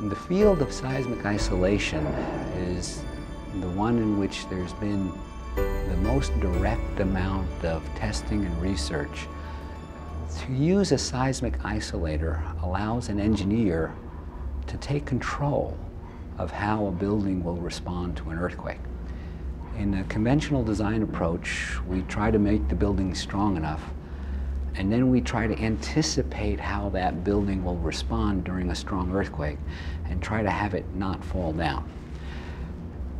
The field of seismic isolation is the one in which there's been the most direct amount of testing and research. To use a seismic isolator allows an engineer to take control of how a building will respond to an earthquake. In a conventional design approach, we try to make the building strong enough and then we try to anticipate how that building will respond during a strong earthquake and try to have it not fall down.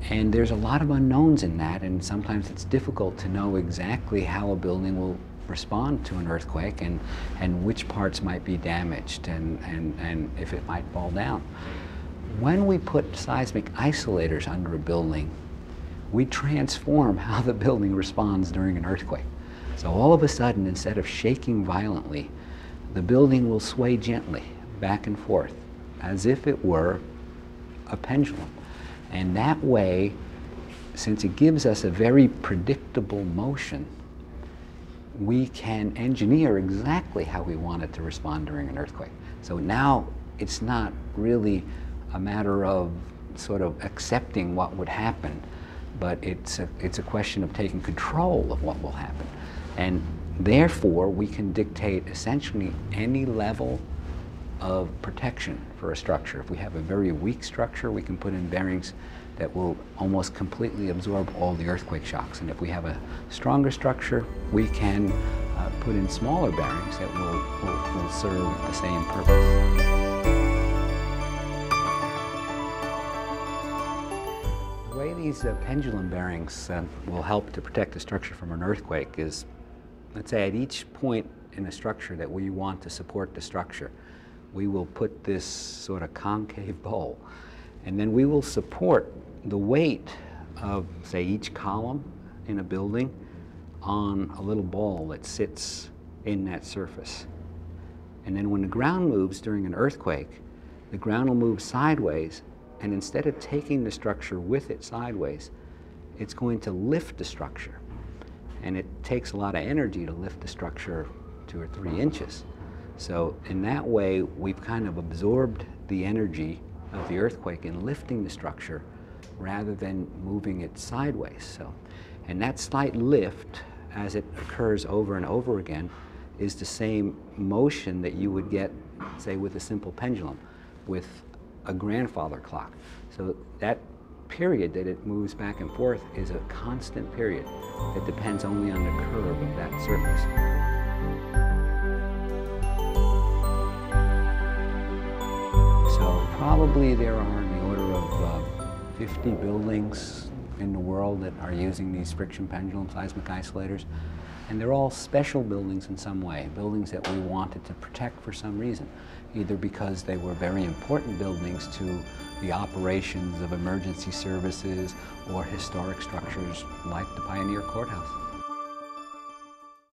And there's a lot of unknowns in that, and sometimes it's difficult to know exactly how a building will respond to an earthquake and, and which parts might be damaged and, and, and if it might fall down. When we put seismic isolators under a building, we transform how the building responds during an earthquake. So all of a sudden, instead of shaking violently, the building will sway gently back and forth as if it were a pendulum. And that way, since it gives us a very predictable motion, we can engineer exactly how we want it to respond during an earthquake. So now it's not really a matter of sort of accepting what would happen, but it's a, it's a question of taking control of what will happen. And therefore, we can dictate essentially any level of protection for a structure. If we have a very weak structure, we can put in bearings that will almost completely absorb all the earthquake shocks. And if we have a stronger structure, we can uh, put in smaller bearings that will, will, will serve the same purpose. The way these uh, pendulum bearings uh, will help to protect the structure from an earthquake is let's say at each point in a structure that we want to support the structure, we will put this sort of concave bowl. And then we will support the weight of, say, each column in a building on a little ball that sits in that surface. And then when the ground moves during an earthquake, the ground will move sideways, and instead of taking the structure with it sideways, it's going to lift the structure and it takes a lot of energy to lift the structure two or three inches. So in that way, we've kind of absorbed the energy of the earthquake in lifting the structure rather than moving it sideways. So, and that slight lift, as it occurs over and over again, is the same motion that you would get, say, with a simple pendulum, with a grandfather clock. So that period that it moves back and forth is a constant period that depends only on the curve of that surface. So probably there are in the order of uh, 50 buildings in the world that are using these friction pendulum seismic isolators. And they're all special buildings in some way, buildings that we wanted to protect for some reason, either because they were very important buildings to the operations of emergency services or historic structures like the Pioneer Courthouse.